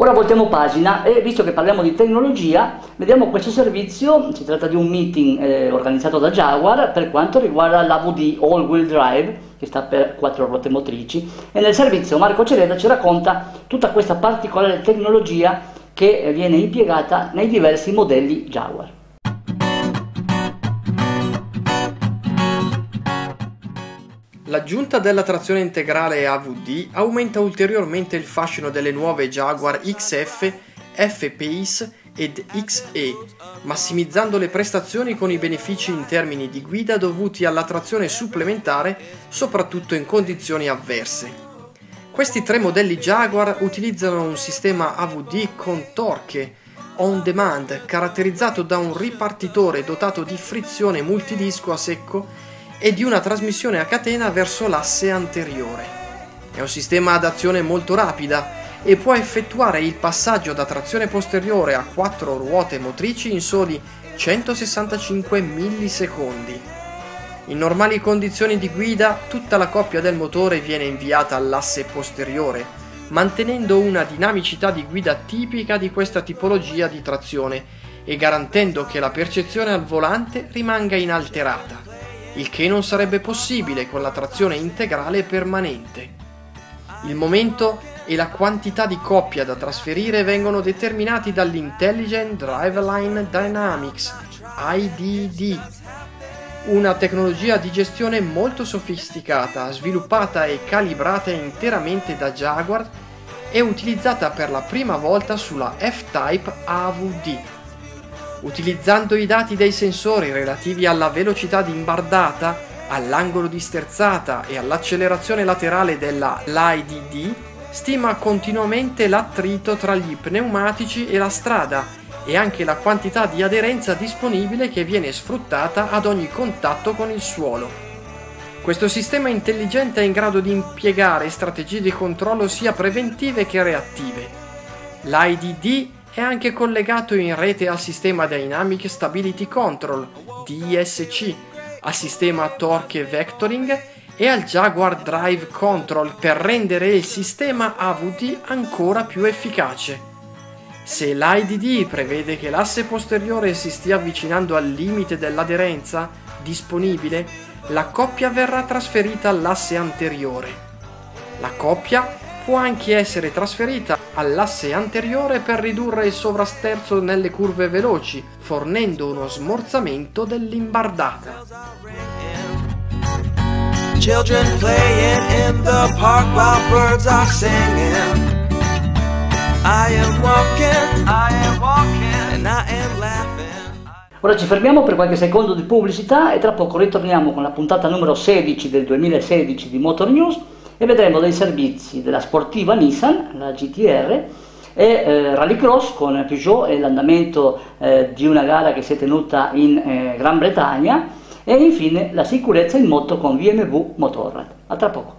Ora voltiamo pagina e visto che parliamo di tecnologia, vediamo questo servizio, si tratta di un meeting eh, organizzato da Jaguar per quanto riguarda l'AVD All Wheel Drive, che sta per quattro ruote motrici, e nel servizio Marco Cereda ci racconta tutta questa particolare tecnologia che viene impiegata nei diversi modelli Jaguar. L'aggiunta della trazione integrale AVD aumenta ulteriormente il fascino delle nuove Jaguar XF, F-Pace ed XE, massimizzando le prestazioni con i benefici in termini di guida dovuti alla trazione supplementare, soprattutto in condizioni avverse. Questi tre modelli Jaguar utilizzano un sistema AVD con torque on demand caratterizzato da un ripartitore dotato di frizione multidisco a secco e di una trasmissione a catena verso l'asse anteriore. È un sistema ad azione molto rapida e può effettuare il passaggio da trazione posteriore a quattro ruote motrici in soli 165 millisecondi. In normali condizioni di guida tutta la coppia del motore viene inviata all'asse posteriore, mantenendo una dinamicità di guida tipica di questa tipologia di trazione e garantendo che la percezione al volante rimanga inalterata il che non sarebbe possibile con la trazione integrale permanente. Il momento e la quantità di coppia da trasferire vengono determinati dall'Intelligent Driveline Dynamics, IDD, una tecnologia di gestione molto sofisticata, sviluppata e calibrata interamente da Jaguar e utilizzata per la prima volta sulla F-Type AVD utilizzando i dati dei sensori relativi alla velocità di imbardata, all'angolo di sterzata e all'accelerazione laterale della LIDD, stima continuamente l'attrito tra gli pneumatici e la strada e anche la quantità di aderenza disponibile che viene sfruttata ad ogni contatto con il suolo. Questo sistema intelligente è in grado di impiegare strategie di controllo sia preventive che reattive. L'IDD è anche collegato in rete al sistema Dynamic Stability Control, DSC, al sistema Torque Vectoring e al Jaguar Drive Control per rendere il sistema AVD ancora più efficace. Se l'IDD prevede che l'asse posteriore si stia avvicinando al limite dell'aderenza disponibile, la coppia verrà trasferita all'asse anteriore. La coppia può anche essere trasferita all'asse anteriore per ridurre il sovrasterzo nelle curve veloci, fornendo uno smorzamento dell'imbardata. Children playing in the park while birds are singing. I am walking, I am walking, and I am laughing. Ora ci fermiamo per qualche secondo di pubblicità e tra poco ritorniamo con la puntata numero 16 del 2016 di Motor News e vedremo dei servizi della sportiva Nissan, la GTR, e eh, rallycross con Peugeot e l'andamento eh, di una gara che si è tenuta in eh, Gran Bretagna e infine la sicurezza in moto con VMV Motorrad. A tra poco.